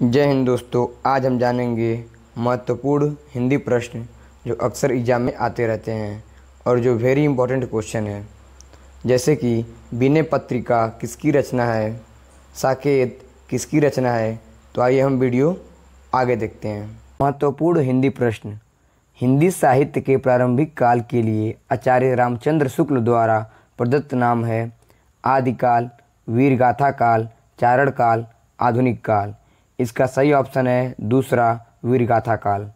जय हिंद दोस्तों, आज हम जानेंगे महत्वपूर्ण हिंदी प्रश्न जो अक्सर एग्ज़ाम में आते रहते हैं और जो वेरी इंपॉर्टेंट क्वेश्चन है। जैसे कि विनय पत्रिका किसकी रचना है, साकेत किसकी रचना है तो आइए हम वीडियो आगे देखते हैं। महत्वपूर्ण हिंदी प्रश्न। हिंदी साहित्य के प्रारंभिक काल के लिए आचार्य रामचंद्र शुक्ल द्वारा प्रदत्त नाम है आदिकाल वीरगाथा काल चारण काल आधुनिक काल। इसका सही ऑप्शन है दूसरा वीरगाथा काल।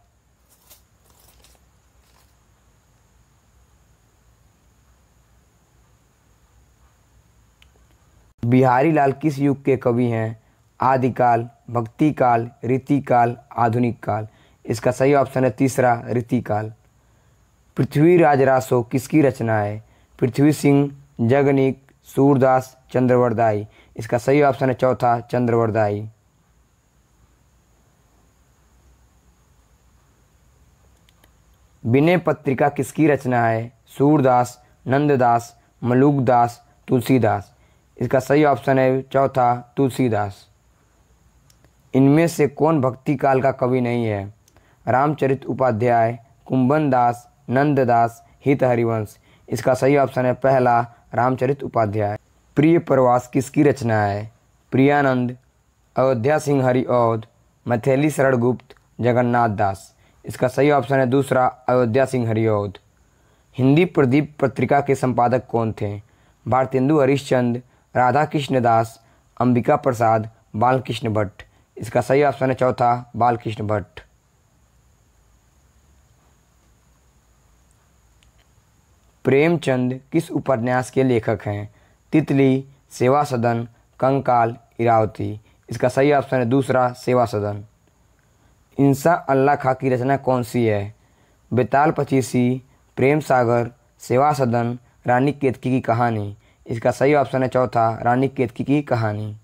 बिहारी लाल किस युग के कवि हैं? आदिकाल भक्ति काल रीतिकाल, आधुनिक काल। इसका सही ऑप्शन है तीसरा रीतिकाल। पृथ्वीराज रासो किसकी रचना है? पृथ्वी सिंह, जगनिक, सूरदास, चंद्रवरदाई। इसका सही ऑप्शन है चौथा चंद्रवरदाई। विनय पत्रिका किसकी रचना है? सूरदास, नंददास, मलुकदास, तुलसीदास। इसका सही ऑप्शन है चौथा तुलसीदास। इनमें से कौन भक्ति काल का कवि नहीं है? रामचरित उपाध्याय कुंभन दास नंददास, हित हरिवंश। इसका सही ऑप्शन है पहला रामचरित उपाध्याय। प्रिय प्रवास किसकी रचना है? प्रियानंद, अयोध्या सिंह हरि औध, मैथिली शरण गुप्त जगन्नाथ दास। इसका सही ऑप्शन है दूसरा अयोध्या सिंह हरिऔध हिंदी प्रदीप पत्रिका के संपादक कौन थे? भारतेंदु हरिश्चंद राधा कृष्ण दास, अंबिका प्रसाद, बालकृष्ण भट्ट। इसका सही ऑप्शन है चौथा, बालकृष्ण भट्ट। प्रेमचंद किस उपन्यास के लेखक हैं? तितली, सेवा सदन, कंकाल, इरावती। इसका सही ऑप्शन है दूसरा, सेवा सदन। इंसा अल्लाह खा की रचना कौन सी है? बेताल पचीसी, प्रेम सागर, सेवा सदन, रानी केतकी की कहानी। इसका सही ऑप्शन है चौथा, रानी केतकी की कहानी।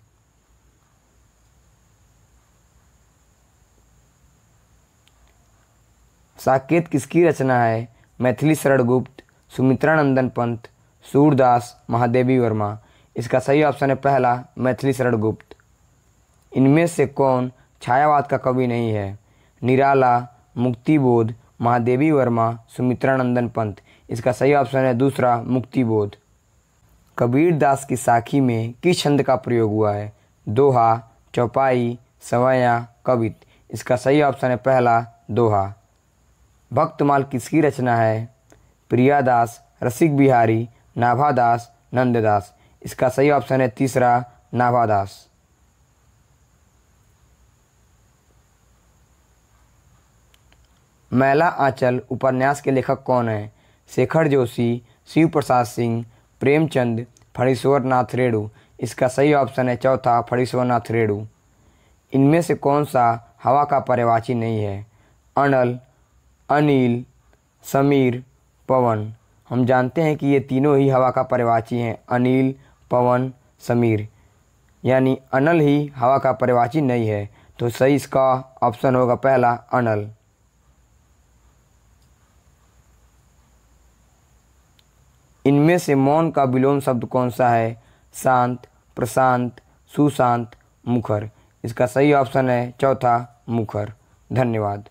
साकेत किसकी रचना है? मैथिली शरण गुप्त सुमित्रानंदन पंत, सूरदास, महादेवी वर्मा। इसका सही ऑप्शन है पहला, मैथिली शरण गुप्त इनमें से कौन छायावाद का कवि नहीं है? निराला, मुक्तिबोध महादेवी वर्मा, सुमित्रानंदन पंत। इसका सही ऑप्शन है दूसरा, मुक्तिबोध। कबीर दास की साखी में किस छंद का प्रयोग हुआ है? दोहा, चौपाई सवया कवित। इसका सही ऑप्शन है पहला, दोहा। भक्तमाल किसकी रचना है? प्रियादास रसिक बिहारी नाभादास नंददास इसका सही ऑप्शन है तीसरा नाभादास मैला आंचल उपन्यास के लेखक कौन है? शेखर जोशी, शिव प्रसाद सिंह, प्रेमचंद फणीश्वर नाथ रेणु इसका सही ऑप्शन है चौथा फणीश्वर नाथ रेणु इनमें से कौन सा हवा का पर्यवाची नहीं है? अनल, अनिल, समीर, पवन। हम जानते हैं कि ये तीनों ही हवा का पर्यवाची हैं, अनिल, पवन, समीर। यानी अनल ही हवा का पर्यवाची नहीं है तो सही इसका ऑप्शन होगा पहला, अनल। इनमें से मौन का विलोम शब्द कौन सा है? शांत, प्रशांत, सुशांत, मुखर। इसका सही ऑप्शन है चौथा मुखर। धन्यवाद।